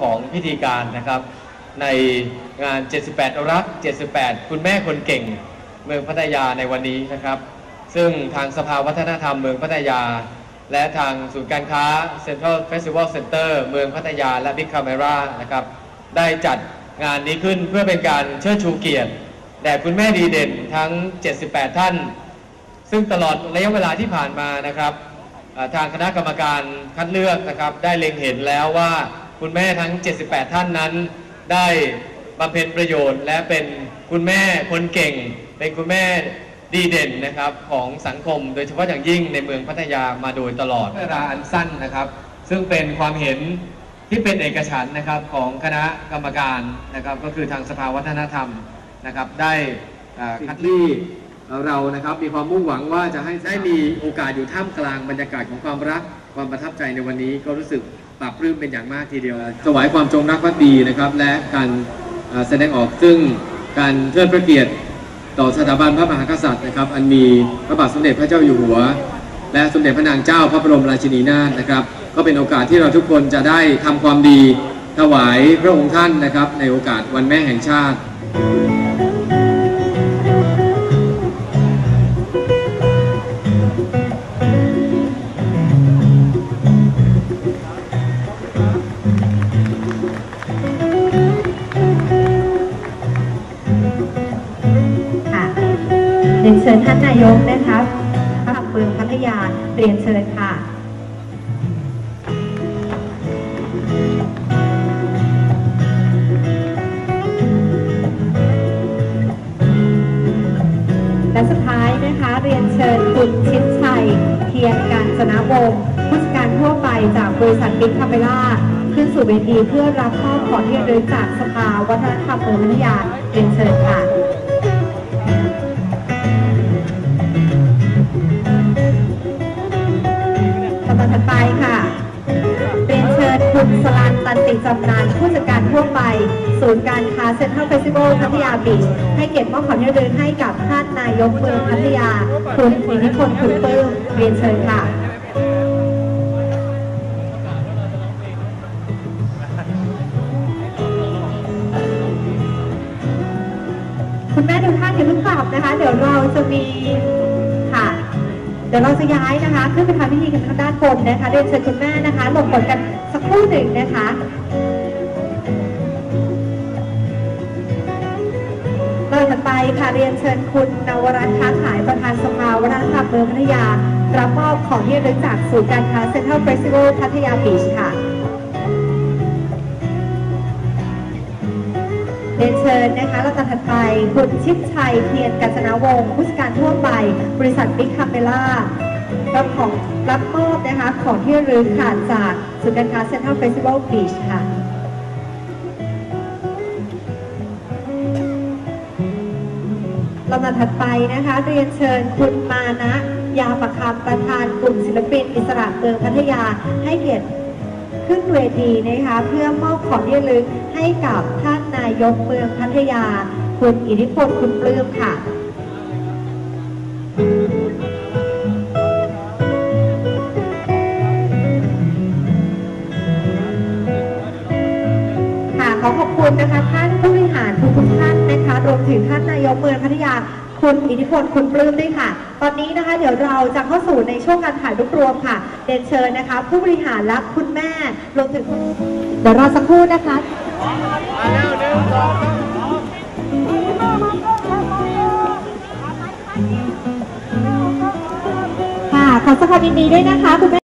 ของพิธีการนะครับ ในงาน 78 รัก 78 คุณแม่คนเก่ง เมืองพัทยาในวันนี้นะครับ ซึ่งทางสภาวัฒนธรรมเมืองพัทยา และทางศูนย์การค้า Central Festival Center เมืองพัทยาและ Big Camera นะครับ ได้จัดงานนี้ขึ้นเพื่อเป็นการเชิดชูเกียรติแด่คุณแม่ดีเด่นทั้ง 78 ท่าน ซึ่งตลอดระยะเวลาที่ผ่านมานะครับทางคณะกรรมการคัดเลือกนะครับ ได้เล็งเห็นแล้วว่า คุณแม่ทั้ง 78 ท่านนั้น ได้บำเพ็ญประโยชน์ และเป็นคุณแม่คนเก่ง เป็นคุณแม่ดีเด่นนะครับของสังคม โดยเฉพาะอย่างยิ่งในเมืองพัทยามาโดยตลอดเวลาอันสั้นนะครับ ซึ่งเป็นความเห็นที่เป็นเอกฉันนะครับของคณะกรรมการนะครับ ก็คือทางสภาวัฒนธรรมนะครับ ได้คัดลือก เรานะครับมีความมุ่งหวังว่าจะให้ได้มีโอกาสอยู่ท่ามกลางบรรยากาศของความรัก ความประทับใจในวันนี้ก็รู้สึกปรับปลื้มเป็นอย่างมากทีเดียวถวายความจงรักภักดีนะครับ และการแสดงออกซึ่งการเทิดพระเกียรติต่อสถาบันพระมหากษัตริย์นะครับ อันมีพระบาทสมเด็จพระเจ้าอยู่หัว และสมเด็จพระนางเจ้าพระบรมราชินีนาถนะครับ ก็เป็นโอกาสที่เราทุกคนจะได้ทำความดี ถวายพระองค์ท่านนะครับ ในโอกาสวันแม่แห่งชาติ รียนเชิญท่านนายกนะคะพระเมืองพัทยาเรียนเชิญค่ะและสุดท้ายนะคะเรียนเชิญคุณชิดชัยเทียนการจนวงศ์ผู้จัดการทั่วไปจากบริษัทบิ๊กคาเมล่าขึ้นสู่เวทีเพื่อรับมอขอที่ระลึกจากสภาวัฒนธรรมเมืองพัทยาเรียนเชิญค่ะ เชิญคุณสลันตันติจำนาน ผู้จัดการทั่วไป ศูนย์การค้าเซ็นทรัลเฟสติวัลพัทยาบีชให้เกียรติมอบของที่ระลึกให้กับท่านนายกเมืองพัทยา คุณอิทธิพลขุนปลื้มเรียนเชิญค่ะคุณแม่ทุกท่านอย่าเพิ่งกลับนะคะ เดี๋ยวเราจะมี เดี๋ยวเราจะย้ายนะคะ ขึ้นไปทำพิธีกันทางด้านบนนะคะเรียนเชิญคุณแม่นะคะหลบฝนกันสักครู่หนึ่งนะคะโดยถัดไปค่ะเรียนเชิญคุณนวรัตน์ค้าขายประธานสภาวัฒนธรรมเมืองพัทยา รับมอบของที่ระลึกจากศูนย์การค้าเซ็นทรัลเฟสติวัลพัทยาบีชค่ะ เรียนเชิญนะคะลำดับถัดไปคุณชิดชัยเทียนกัญจนาวงศ์ผู้จัดการทั่วไป บริษัทบิ๊กคาเมล่ารับของรับมอบนะคะของที่ระลึกค่ะจากศูนย์การค้าเซ็นทรัลเฟสติวัลบีชค่ะลำดับถัดไปนะคะ เรียนเชิญคุณมานะ ยาประคำประธานกลุ่มศิลปิน อิสระเมืองพัทยาให้เกียรติ ขึ้นเวทีนะคะเพื่อมอบของที่ระลึกให้กับท่านนายกเมืองพัทยา คุณอิทธิพลคุณปลื้มค่ะค่ะขอขอบคุณนะคะท่านผู้บริหารทุกท่านนะคะรวมถึงท่านนายกเมืองพัทยา คุณอิทธิพลคุณปลื้มด้วยค่ะ ตอนนี้นะคะ เดี๋ยวเราจะเข้าสู่ในช่วงการถ่ายรูปรวมค่ะเรียนเชิญนะคะ ผู้บริหารและคุณแม่รวมถึงเดี๋ยวรอสักครู่นะคะค่ะขอแสดงความยินดีด้วยนะคะคุณแม่